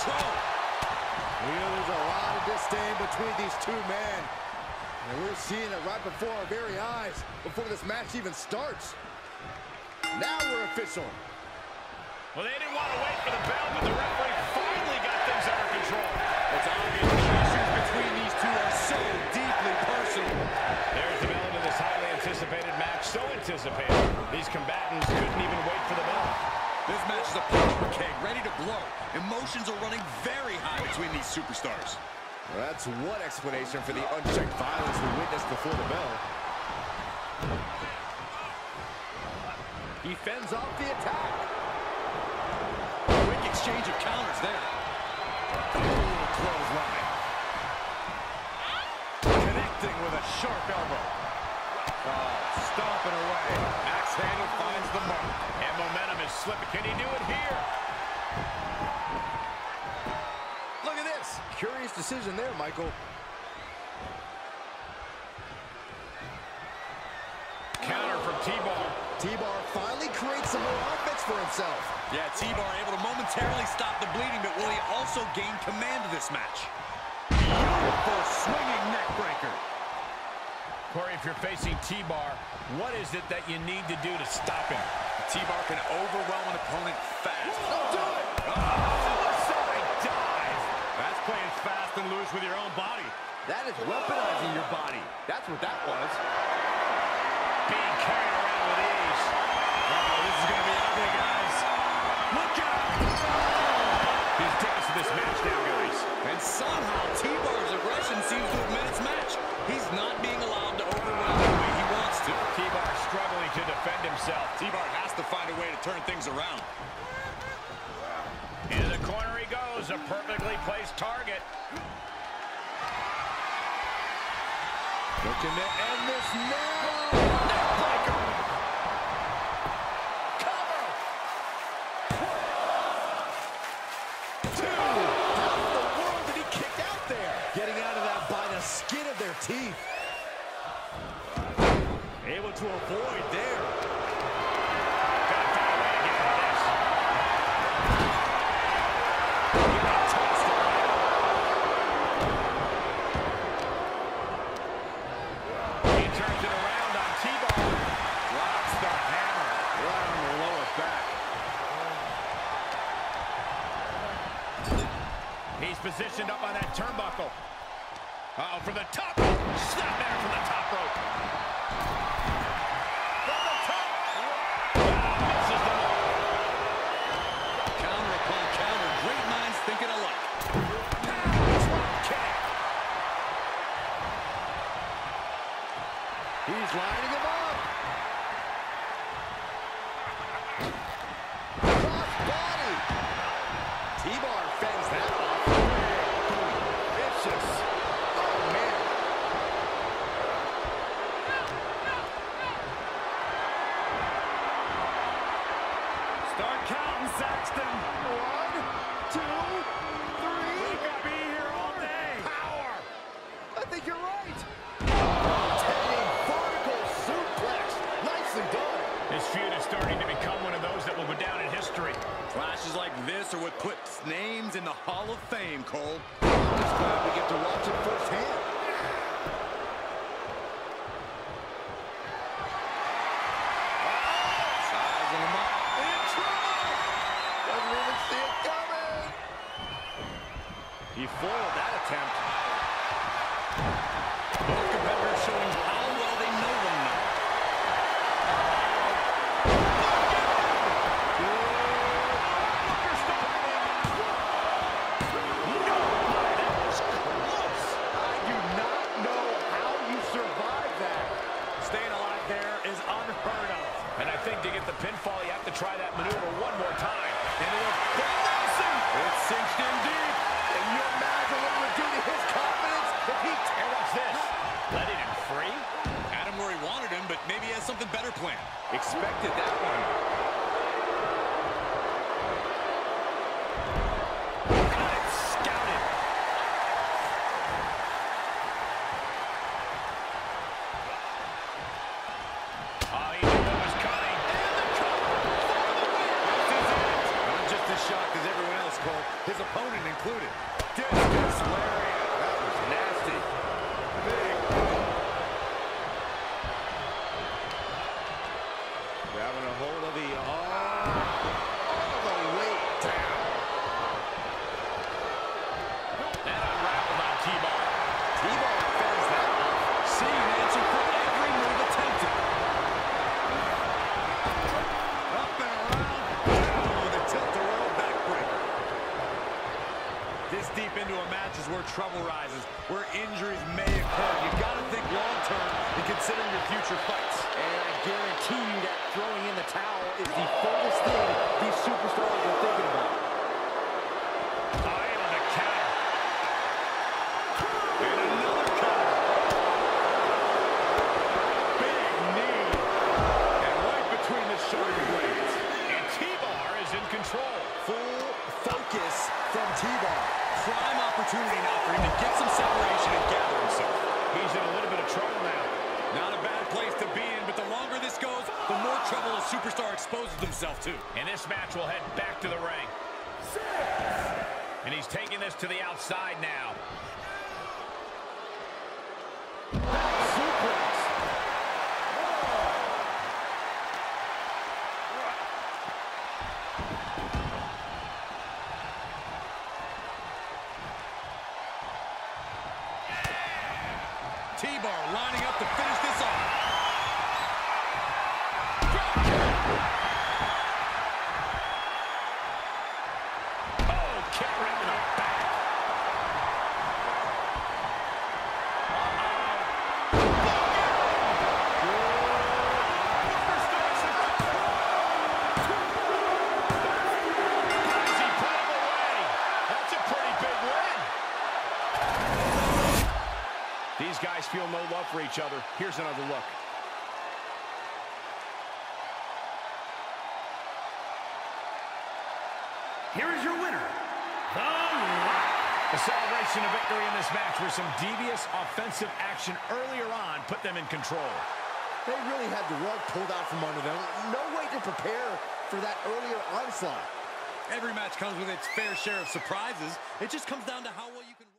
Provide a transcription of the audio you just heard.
control. You know, there's a lot of disdain between these two men. And we're seeing it right before our very eyes, before this match even starts. Now we're official. Well, they didn't want to wait for the bell, but the referee Emotions are running very high between these superstars. Well, that's one explanation for the unchecked violence we witnessed before the bell. He fends off the attack. Quick exchange of counters there. Ooh, clothesline. Connecting with a sharp elbow. Oh, stomping away. Axe handle finds the mark. And momentum is slipping. Can he do it here? Look at this. Curious decision there, Michael. Counter from T-Bar. T-Bar finally creates some more offense for himself. Yeah, T-Bar able to momentarily stop the bleeding, but will he also gain command of this match? Beautiful swinging neck breaker. Corey, if you're facing T-Bar, what is it that you need to do to stop him? T-Bar can overwhelm an opponent fast. Don't That is weaponizing your body. That's what that was. Being carried around with ease. Uh-oh, this is going to be ugly, guys. Look out! Oh. He's taking to this match now, guys. And somehow T-Bar's aggression seems to have met its match. He's not being allowed to overwhelm the way he wants to. T-Bar struggling to defend himself. T-Bar has to find a way to turn things around. Into the corner he goes, a perfectly placed target. Looking to end this now. Neckbreaker. Cover. Two. How in the world did he kick out there? Getting out of that by the skin of their teeth. Able to avoid there. Gotta find a way to get rid of this. He got tossed around. He turns it around on T-Bar. Drops the hammer. Right on the lower back. He's positioned up on that turnbuckle. Uh-oh, from the top. Snap there from the top rope. From the top. Ah, misses the mark. Counter upon counter. Great minds thinking alike. Drop kick. He's lining him up. Cross body. T-Bar fends that off. Vicious. Oh, man. Start counting, Saxton. One, two, three. We could be here all day. Power. I think you're right. Rotating vertical suplex. Nicely done. This feud is starting to become one of those that will go down in history. Flashes like this are what puts names in the Hall of Fame, Cole. I'm just glad we get to watch it firsthand. Foiled that attempt. Both competitors showing how well they know one another. I do not know how you survived that. Staying alive there is unheard of. And I think to get the pinfall, you have to try that maneuver one more time. looked at that. Grabbing a hold of the arm. All the way down. And unraveled on T-Bar. T-Bar fends that off. Seeing an answer for every move attempted. Up and around. Down with a tilt-a-whirl backbreaker. This deep into a match is where trouble rises, where injuries may occur. you got to think long-term and consider your future fights. Guarantee you that throwing in the towel is the furthest thing these superstars are thinking trouble a superstar exposes himself to. And this match will head back to the ring. And he's taking this to the outside now. T-Bar lining up to finish this off. These guys feel no love for each other. Here's another look. Here is your winner, The Rock. The celebration of victory in this match where some devious offensive action earlier on put them in control. They really had the rug pulled out from under them. No way to prepare for that earlier onslaught. Every match comes with its fair share of surprises. It just comes down to how well you can...